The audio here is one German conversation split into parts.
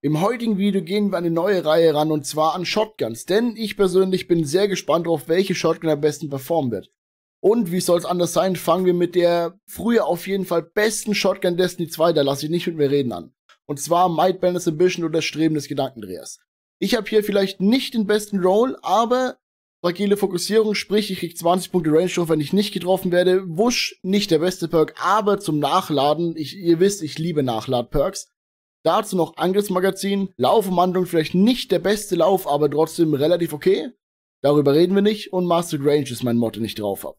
Im heutigen Video gehen wir an eine neue Reihe ran und zwar an Shotguns, denn ich persönlich bin sehr gespannt darauf, welche Shotgun am besten performen wird. Und wie soll es anders sein, fangen wir mit der früher auf jeden Fall besten Shotgun Destiny 2, da lasse ich nicht mit mir reden an. Und zwar Might Bandits Ambition oder Streben des Gedankendrehers. Ich habe hier vielleicht nicht den besten Roll, aber fragile Fokussierung, sprich ich krieg 20 Punkte Range drauf, wenn ich nicht getroffen werde. Wusch, nicht der beste Perk, aber zum Nachladen, ich, ihr wisst, ich liebe Nachlad-Perks. Dazu noch Angriffsmagazin, Laufumwandlung vielleicht nicht der beste Lauf, aber trotzdem relativ okay. Darüber reden wir nicht und Master Range ist mein Motto nicht drauf hab.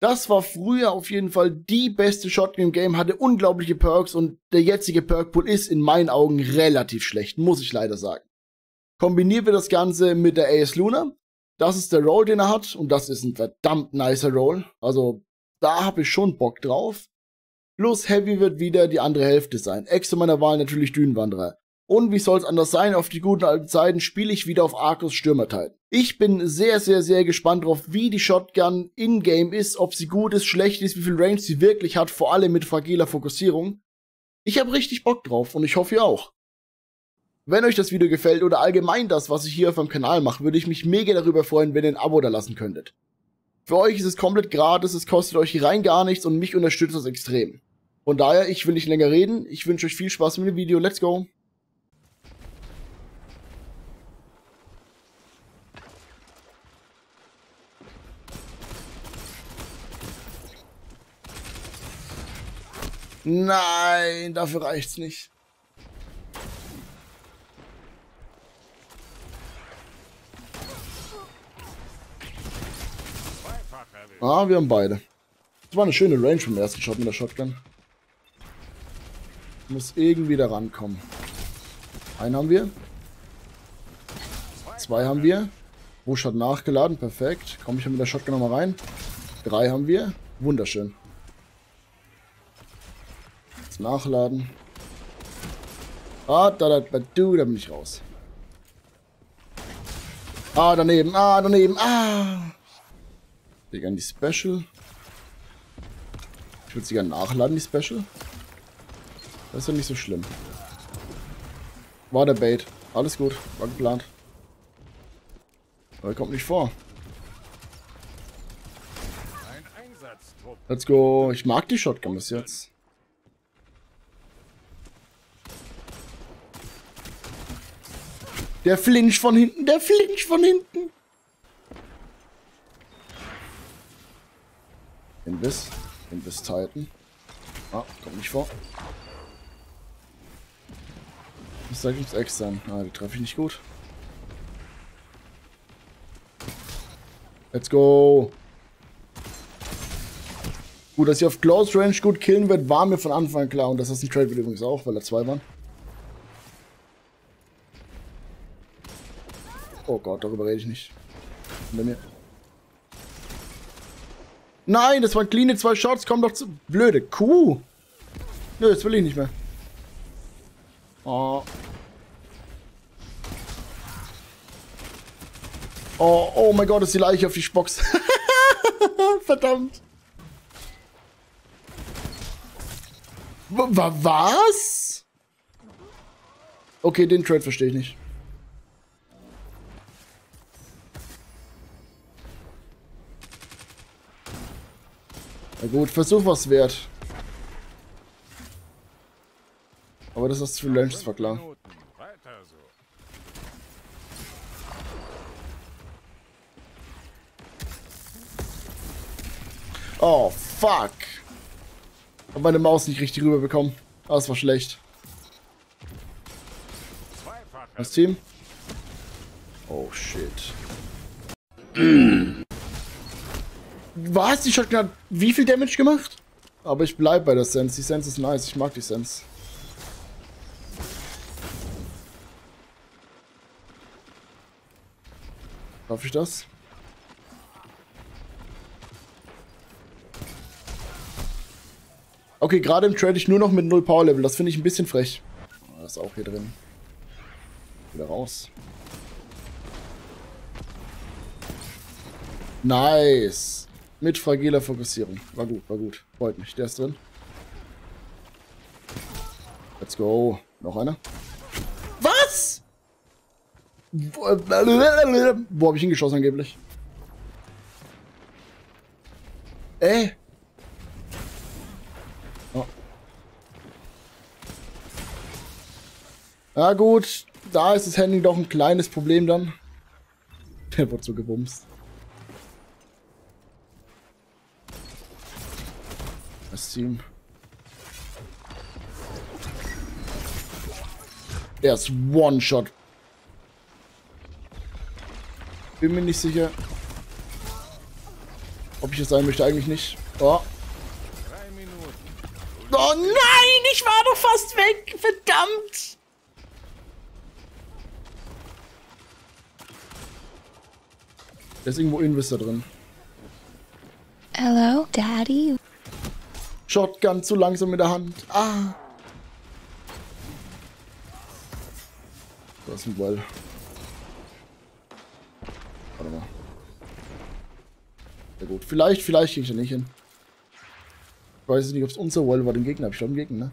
Das war früher auf jeden Fall die beste Shotgun im Game, hatte unglaubliche Perks und der jetzige Perkpool ist in meinen Augen relativ schlecht, muss ich leider sagen. Kombinieren wir das Ganze mit der AS Luna. Das ist der Roll, den er hat und das ist ein verdammt nicer Roll. Also da habe ich schon Bock drauf. Plus Heavy wird wieder die andere Hälfte sein. Extra meiner Wahl natürlich Dünenwanderer. Und wie soll's anders sein, auf die guten alten Zeiten spiele ich wieder auf Arcus Stürmerteil. Ich bin sehr, sehr, sehr gespannt drauf, wie die Shotgun in-game ist, ob sie gut ist, schlecht ist, wie viel Range sie wirklich hat, vor allem mit fragiler Fokussierung. Ich habe richtig Bock drauf und ich hoffe ihr auch. Wenn euch das Video gefällt oder allgemein das, was ich hier auf meinem Kanal mache, würde ich mich mega darüber freuen, wenn ihr ein Abo da lassen könntet. Für euch ist es komplett gratis, es kostet euch rein gar nichts und mich unterstützt das extrem. Von daher, ich will nicht länger reden. Ich wünsche euch viel Spaß mit dem Video. Let's go! Nein, dafür reicht's nicht. Ah, wir haben beide. Das war eine schöne Range vom ersten Shot mit der Shotgun. Muss irgendwie da rankommen. Einen haben wir. Zwei haben wir. Busch hat nachgeladen. Perfekt. Komme ich mit der Shotgun nochmal rein. Drei haben wir. Wunderschön. Jetzt nachladen. Ah, da, da, da, du, da bin ich raus. Ah, daneben. Ah, daneben. Ah. Gerne die Special. Ich würde sie gerne nachladen, die Special. Das ist ja nicht so schlimm. War der Bait. Alles gut. War geplant. Aber er kommt nicht vor. Let's go. Ich mag die Shotgun bis jetzt. Der Flinch von hinten. Der Flinch von hinten. Invis. Invis Titan. Ah, kommt nicht vor. Das soll uns Ex sein. Ah, die treffe ich nicht gut. Let's go. Gut, dass sie auf Close Range gut killen wird, war mir von Anfang an klar. Und das ist ein Trade wird übrigens auch, weil da zwei waren. Oh Gott, darüber rede ich nicht. Hinter mir. Nein, das waren clean zwei Shots. Komm doch zu... Blöde Kuh. Nö, das will ich nicht mehr. Oh. Oh, oh mein Gott, ist die Leiche auf die Spox. Verdammt. W was? Okay, den Trade verstehe ich nicht. Na gut, Versuch was wert. Aber das ist für Range, das war klar. Oh, fuck. Hab meine Maus nicht richtig rüberbekommen. Ah, das war schlecht. Das Team? Oh, shit. Was? Die Shotgun hat wie viel Damage gemacht? Aber ich bleib bei der Sense. Die Sense ist nice. Ich mag die Sense. Darf ich das? Okay, gerade im trade ich nur noch mit 0 Power Level. Das finde ich ein bisschen frech. Das ist auch hier drin. Wieder raus. Nice. Mit fragiler Fokussierung. War gut, war gut. Freut mich. Der ist drin. Let's go. Noch einer. Wo, habe ich hingeschossen angeblich? Ey. Oh. Ja gut, da ist das Handling doch ein kleines Problem dann. Der wird so gebumst. Das Team. Er ist One-Shot. Bin mir nicht sicher. Ob ich es sein möchte, eigentlich nicht. Oh. Oh nein, ich war doch fast weg. Verdammt. Da ist irgendwo Investor drin. Hello, Daddy. Shotgun zu langsam in der Hand. Ah. Das ist ein Well. Warte mal. Ja gut, vielleicht, vielleicht ging ich da nicht hin. Ich weiß nicht, ob es unser Well war, den Gegner. Hab ich glaube, einen Gegner, ne?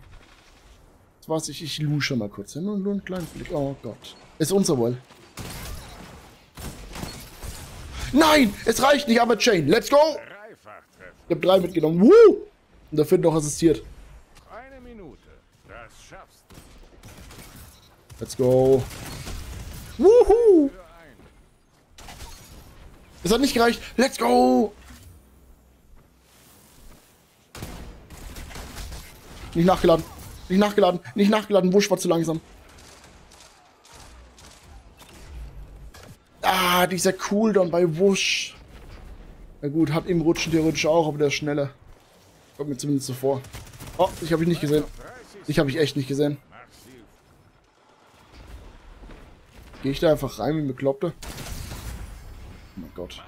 Das war's, ich, ich lusche mal kurz hin und nur einen kleinen Blick. Oh Gott. Ist unser Well. Nein! Es reicht nicht, aber Chain. Let's go! Ich hab drei mitgenommen. Woo! Und der Finn noch assistiert. Eine Minute. Das schaffst du. Let's go. Wuhu! Es hat nicht gereicht. Let's go! Nicht nachgeladen. Nicht nachgeladen. Nicht nachgeladen. Wusch war zu langsam. Ah, dieser Cooldown bei Wusch. Na gut, hat im Rutschen theoretisch auch, aber der ist schneller. Kommt mir zumindest so vor. Oh, ich habe ihn nicht gesehen. 30 Ich habe ich echt nicht gesehen. Gehe ich da einfach rein wie Bekloppte? Oh mein Gott.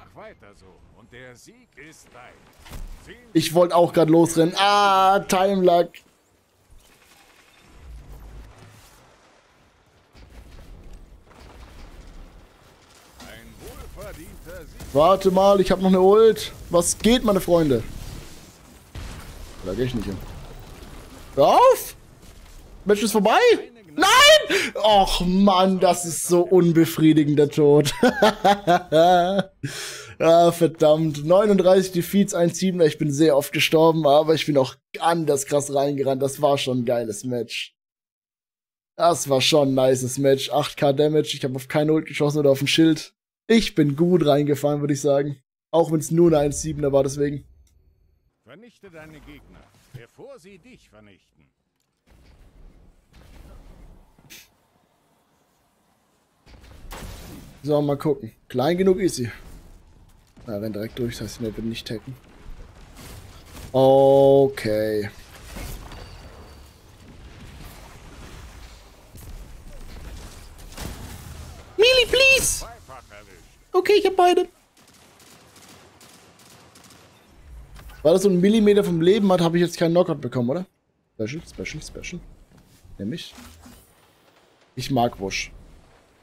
Ich wollte auch gerade losrennen. Ah, Time Lag. ein wohlverdienter Sieg. Warte mal, ich habe noch eine Ult. Was geht, meine Freunde? Da gehe ich nicht hin. Hör auf! Match ist vorbei! Nein! Och Mann, das ist so unbefriedigender Tod. ah, verdammt. 39 Defeats, 1-7. Ich bin sehr oft gestorben, aber ich bin auch anders krass reingerannt. Das war schon ein geiles Match. Das war schon ein nices Match. 8k Damage. Ich habe auf keine Ult geschossen oder auf ein Schild. Ich bin gut reingefahren, würde ich sagen. Auch wenn es nur eine 1-7er war, deswegen. Vernichte deine Gegner, bevor sie dich vernichten. So, mal gucken. Klein genug ist sie. Na, rennt direkt durch, das heißt, wir werden nicht tacken. Okay. Melee, please! Zweifach erwischt. Okay, ich hab beide. Weil das so ein Millimeter vom Leben hat, habe ich jetzt keinen Knockout bekommen, oder? Special, Special, Special. Nämlich. Ich mag Wusch.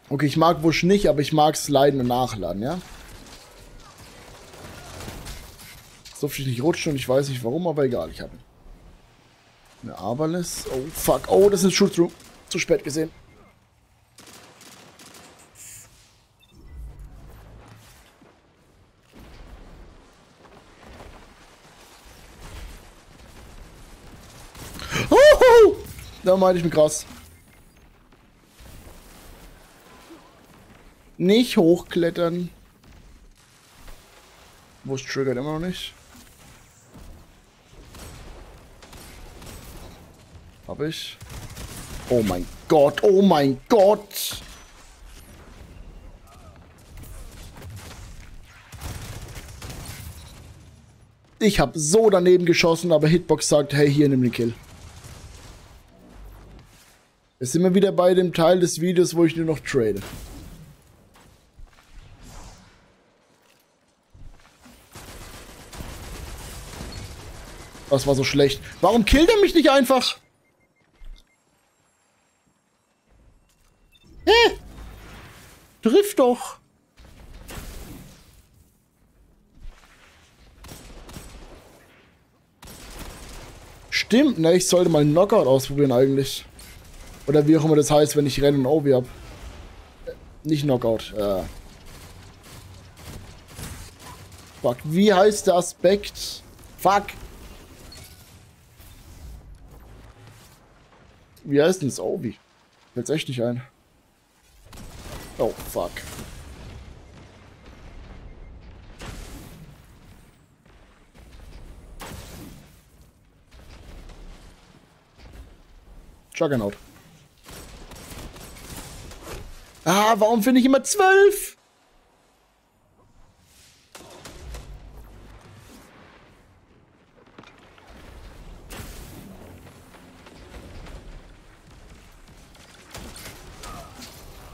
Okay, ich mag Wusch nicht, aber ich mag Sliden und Nachladen, ja? Durfte ich nicht rutschen und ich weiß nicht warum, aber egal, ich habe ihn. Eine Aberless. Oh, fuck. Oh, das ist ein Shoot-Through. Zu spät gesehen. Da meinte ich mich krass. Nicht hochklettern. Wo ist triggert immer noch nicht? Hab ich. Oh mein Gott, oh mein Gott! Ich habe so daneben geschossen, aber Hitbox sagt, hey, hier, nimm den Kill. Jetzt sind wir wieder bei dem Teil des Videos, wo ich nur noch trade. Das war so schlecht. Warum killt er mich nicht einfach? Hä? Triff doch. Stimmt, ne? Ich sollte mal einen Knockout ausprobieren eigentlich. Oder wie auch immer das heißt, wenn ich Rennen und Obi hab. Nicht Knockout. Äh. Fuck. Wie heißt der Aspekt? Fuck. Wie heißt denn das? Wie? Fällt's echt nicht ein. Oh, fuck. Juggernaut. Ah, warum finde ich immer zwölf?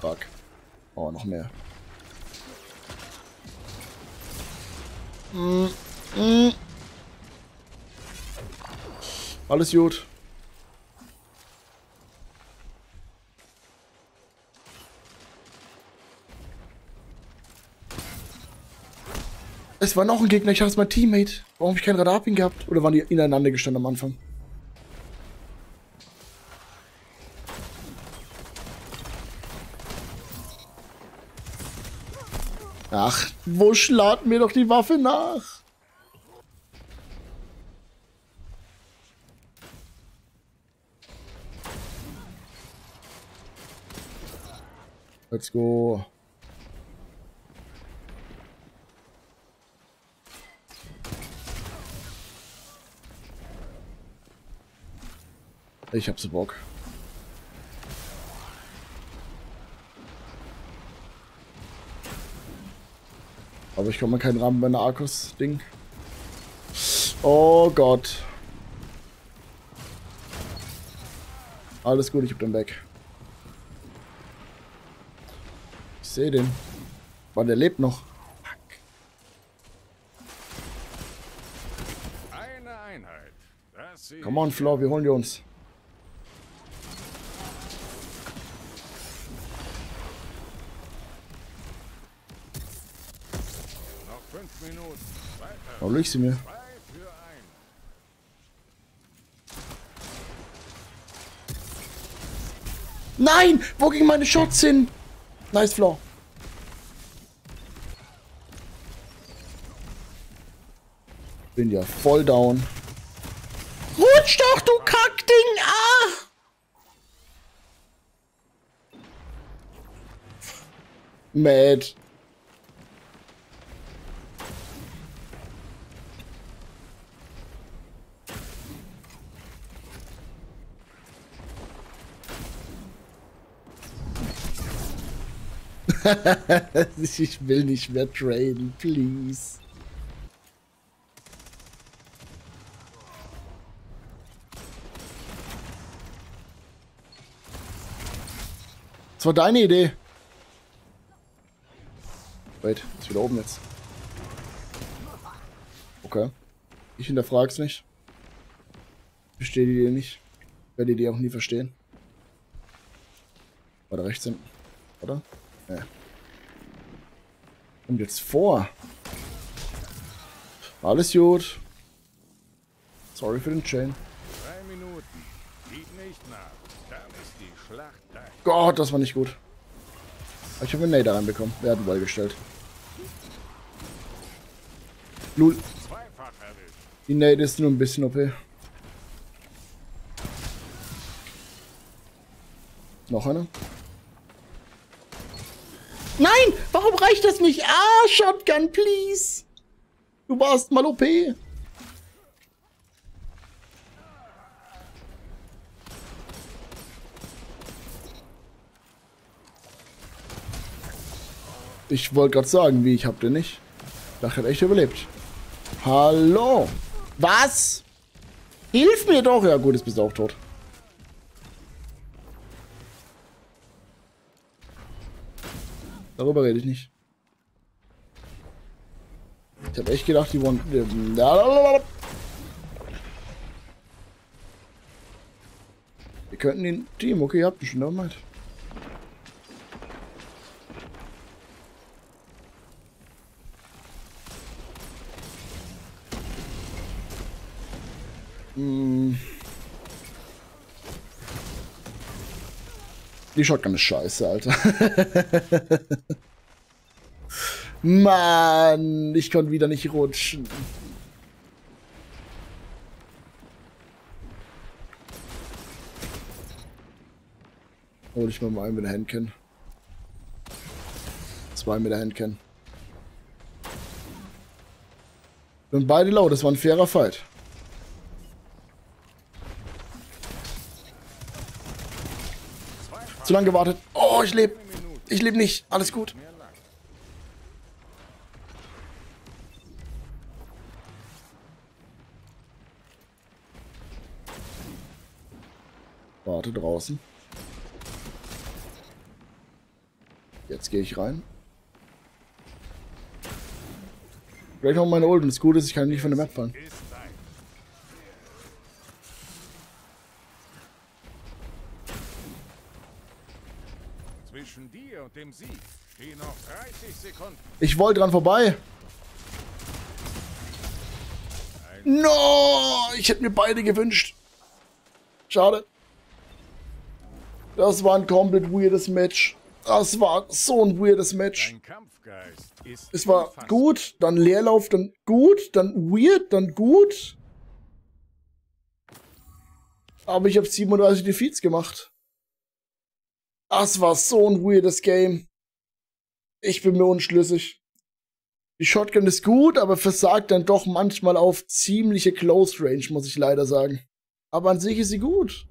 Fuck. Oh, noch mehr. Mm, mm. Alles gut. Es war noch ein Gegner, ich dachte, es mein Teammate. Warum habe ich kein Radarping gehabt? Oder waren die ineinander gestanden am Anfang? Ach, wo schlagt mir doch die Waffe nach? Let's go. Ich hab so Bock. Aber ich komme keinen Rahmen bei einer Arkus-Ding. Oh Gott. Alles gut, ich hab den weg. Ich sehe den. Wann der lebt noch. Eine Einheit. Come on, Flo, wir holen die uns. Warum leg sie mir? Nein! Wo gingen meine Shots hin? Nice, Flo. Bin ja voll down. Rutsch doch, du Kackding! Ah! Mad. ich will nicht mehr traden, please. Das war deine Idee. Wait, ist wieder oben jetzt. Okay. Ich hinterfrag's nicht. Verstehe die Idee nicht. Werde die Idee auch nie verstehen. Oder rechts hinten. Oder? Und jetzt vor. Alles gut. Sorry für den Chain. Drei Minuten. Gib nicht nach. Dann ist die Schlacht da. Gott, das war nicht gut. Aber Ich habe einen Nade reinbekommen. Wer hat den Ball gestellt? Lul. Die Nade ist nur ein bisschen OP. Noch eine? Nein! Warum reicht das nicht? Ah, Shotgun, please! Du warst mal OP. Ich wollte gerade sagen, wie, ich hab den nicht. Ich hat echt überlebt. Hallo? Was? Hilf mir doch! Ja gut, jetzt bist du auch tot. Darüber rede ich nicht. Ich habe echt gedacht, die wollen... Wir könnten den Team... Okay, ihr habt ihn schon, nevermind. Hm. Die Shotgun ist scheiße, Alter. Mann, ich konnte wieder nicht rutschen. Hol ich mal mal mit der Handcan. Zwei mit der Handcan. Und beide low, das war ein fairer Fight. Zu lange gewartet. Oh, ich lebe. Ich lebe nicht. Alles gut. Warte draußen. Jetzt gehe ich rein. Vielleicht noch meine Ult das Gute ist, ich kann nicht von der Map fallen. Zwischen dir und dem Sieg stehen noch 30 Sekunden. Ich wollte dran vorbei. No! Ich hätte mir beide gewünscht. Schade. Das war ein komplett weirdes Match. Das war so ein weirdes Match. Es war gut, dann Leerlauf, dann gut, dann weird, dann gut. Aber ich habe 37 Defeats gemacht. Das war so ein weirdes Game. Ich bin mir unschlüssig. Die Shotgun ist gut, aber versagt dann doch manchmal auf ziemliche Close Range, muss ich leider sagen. Aber an sich ist sie gut.